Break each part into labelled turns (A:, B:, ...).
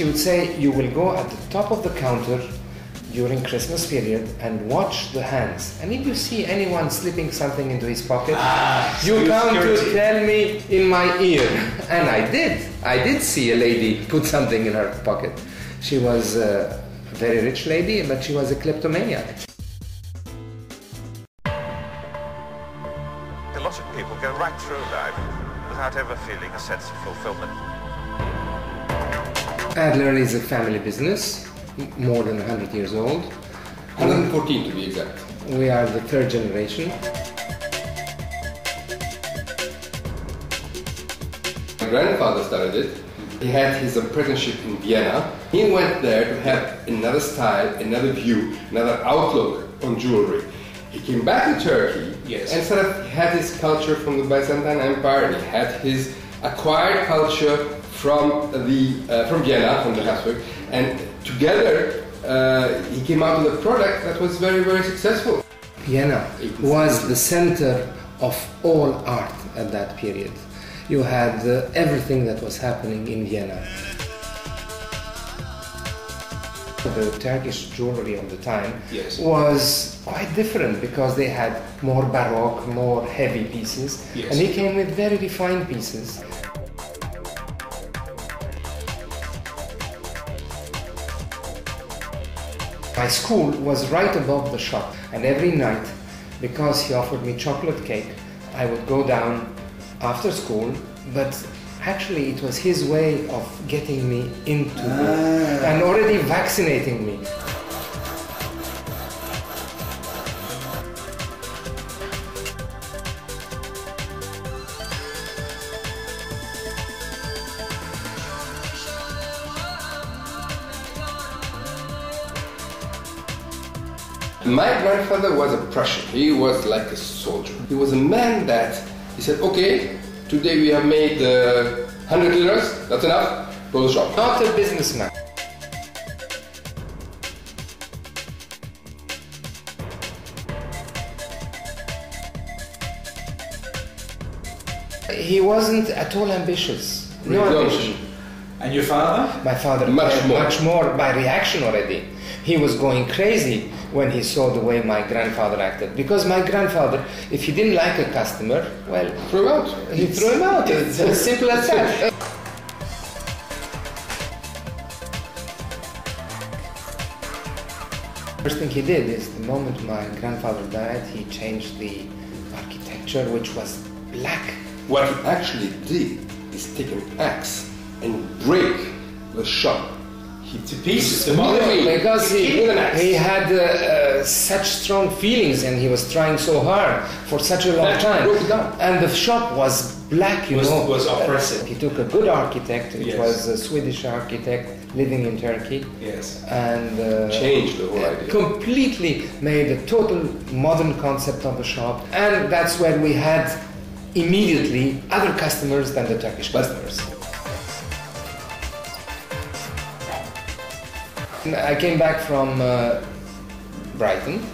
A: She would say, you will go at the top of the counter during Christmas period and watch the hands. And if you see anyone slipping something into his pocket,
B: Ah,
A: you
B: security.
A: come to tell me in my ear. And I did. I did see a lady put something in her pocket. She was a very rich lady, but she was a kleptomaniac.
C: A lot of people go right through life without ever feeling a sense of fulfillment.
A: Adler is a family business, more than 100 years old.
D: 114 to be exact.
A: We are the third generation.
D: My grandfather started it. He had his apprenticeship in Vienna. He went there to have another style, another view, another outlook on jewelry. He came back to Turkey
B: Yes.
D: and sort of had his culture from the Byzantine Empire. and He had his acquired culture from the uh, from Vienna, from the Habsburg, and together uh, he came out with a product that was very, very successful.
A: Vienna was the center of all art at that period. You had uh, everything that was happening in Vienna. The Turkish jewelry of the time
B: Yes.
A: was quite different because they had more baroque, more heavy pieces,
B: Yes.
A: and he came with very refined pieces. My school was right above the shop, and every night, because he offered me chocolate cake, I would go down after school, but actually it was his way of getting me into the, ah. and already vaccinating me.
D: My grandfather was a Prussian. He was like a soldier. He was a man that he said, okay, today we have made uh, 100 liras, that's enough, go to the shop.
A: Not a businessman. He wasn't at all ambitious. No
D: Really
A: ambition.
B: And your father?
A: My father
D: Much more.
A: much more by reaction already. He was going crazy when he saw the way my grandfather acted. Because my grandfather, if he didn't like a customer, well,
D: Throw him out.
A: he threw him out. It's as simple as that. First thing he did is the moment my grandfather died, he changed the architecture, which was black.
D: What he actually did is take an axe and break the shop.
B: He to pieces. Demolish.
A: Because he,
D: With an
A: he had uh, uh, such strong feelings and he was trying so hard for such a long
D: Yeah,
A: time.
D: broke it down.
A: And the shop was black, you
B: Was-
A: know.
B: was oppressive.
A: He took a good architect, which
B: Yes.
A: was a Swedish architect living in Turkey,
B: Yes.
A: and uh,
D: Changed the whole idea.
A: completely made a total modern concept of the shop. And that's where we had immediately other customers than the Turkish customers. I came back from uh, Brighton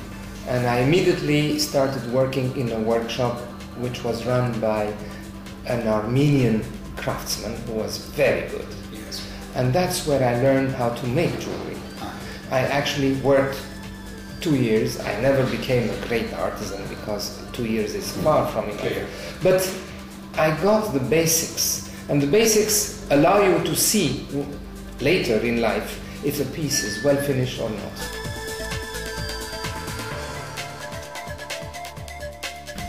A: and I immediately started working in a workshop which was run by an Armenian craftsman who was very good.
B: Yes.
A: And that's where I learned how to make jewelry. I actually worked two years. I never became a great artisan because two years is far from enough.
B: Clear.
A: But I got the basics, and the basics allow you to see later in life if a piece is well finished or not.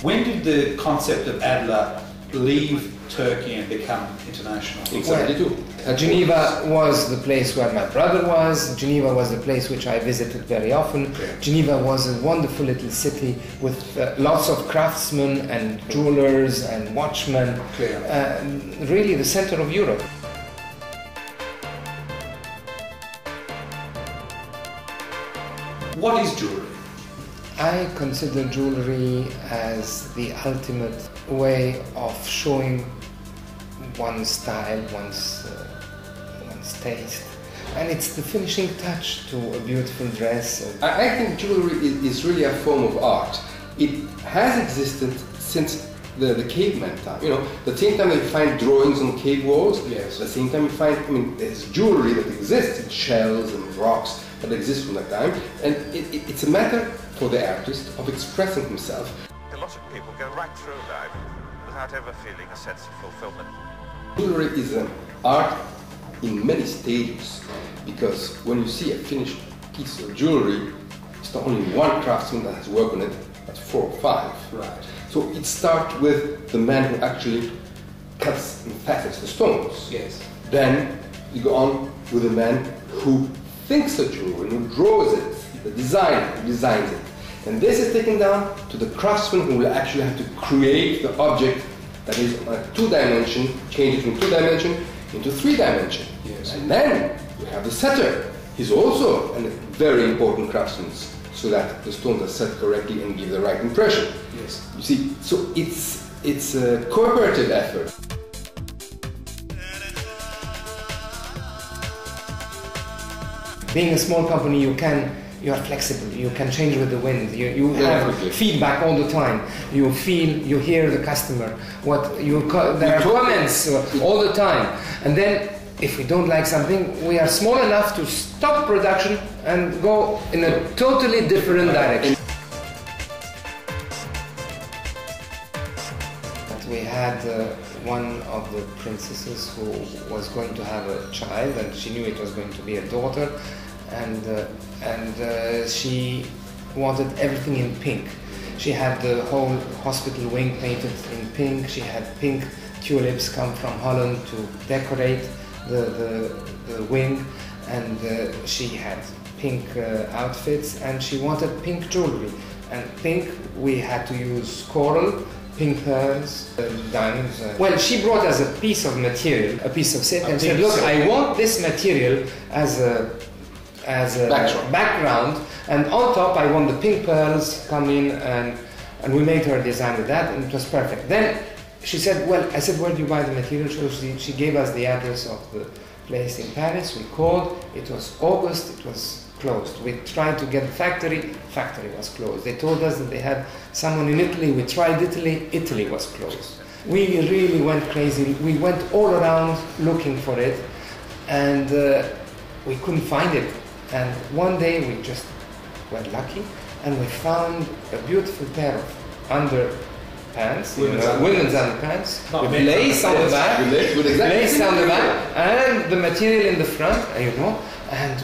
B: When did the concept of Adler leave Turkey and become international?
D: In 72.
A: Uh, Geneva was the place where my brother was. Geneva was the place which I visited very often. Geneva was a wonderful little city with uh, lots of craftsmen and jewelers and watchmen.
B: Clear.
A: Uh, really the center of Europe.
B: What is jewelry?
A: I consider jewelry as the ultimate way of showing one's style, one's, uh, one's taste. And it's the finishing touch to a beautiful dress.
D: I, think jewelry is, really a form of art. It has existed since the, the caveman time. You know, the same time that you find drawings on cave walls,
B: Yes.
D: the same time you find, I mean, there's jewelry that exists in shells and rocks that exists from that time, and it, it, it's a matter for the artist of expressing himself.
C: A lot of people go right through life without ever feeling a sense of fulfillment.
D: Jewelry is an art in many stages because when you see a finished piece of jewelry, it's not only one craftsman that has worked on it, but four or five.
B: Right.
D: So it starts with the man who actually cuts and facets the stones.
B: Yes.
D: Then you go on with the man who thinks the jewelry, who draws it, the designer who designs it. And this is taken down to the craftsman who will actually have to create the object that is a two dimension, change it from two dimension into three dimension.
B: Yes.
D: And then you have the setter. He's also a very important craftsman so that the stones are set correctly and give the right impression.
B: Yes.
D: You see, so it's it's a cooperative effort.
A: Being a small company, you can you are flexible. You can change with the wind. You, you have
D: Definitely.
A: feedback all the time. You feel, you hear the customer. What you there are comments uh, all the time, and then if we don't like something, we are small enough to stop production and go in a totally different direction. We had uh, one of the princesses who was going to have a child, and she knew it was going to be a daughter, and uh, and uh, she wanted everything in pink. She had the whole hospital wing painted in pink. She had pink tulips come from Holland to decorate the the, the wing, and uh, she had pink uh, outfits, and she wanted pink jewelry. And pink, we had to use coral pink pearls, uh, diamonds. Uh. Well, she brought us a piece of material, a piece of silk, and said, "Look. I want this material as a as a
D: Backdrop.
A: background, and on top I want the pink pearls come in, and and we made her design with that, and it was perfect. Then she said, "Well, I said, where do you buy the material?" So she, she gave us the address of the place in Paris. We called. It was August. It was closed. We tried to get the factory. Factory was closed. They told us that they had someone in Italy. We tried Italy. Italy was closed. We really went crazy. We went all around looking for it, and uh, we couldn't find it. And one day we just were lucky, and we found a beautiful pair of underpants, you
B: Women's
A: know,
B: underpants.
A: women's underpants,
B: Not
A: with
B: men's
A: lace on the back,
D: With lace- with exactly
A: lace on the
D: the
A: back, and the material in the front, you know, and. uh,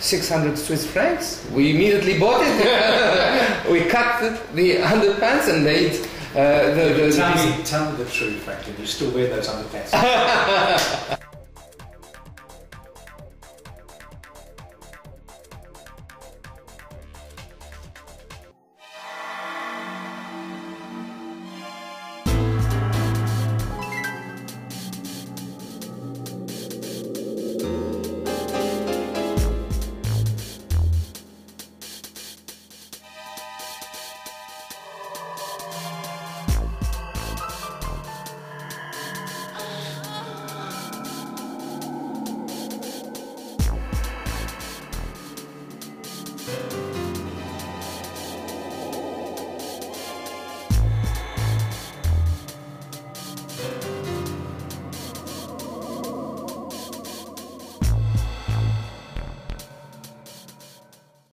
A: 600 Swiss francs. We immediately bought it. we cut the, the underpants and made uh, the, the, the
B: Tell
A: piece-
B: me, tell me the truth, Franklin. You still wear those underpants?